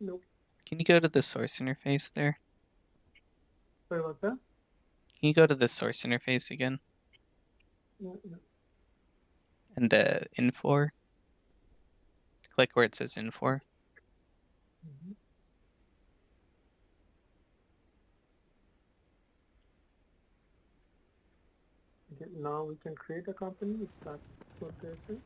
Nope. Can you go to the source interface there? Sorry about that. Can you go to the source interface again? Yeah, yeah. And uh, Infor? Click where it says Infor. Mhm. Now we can create a company if that's what they're saying.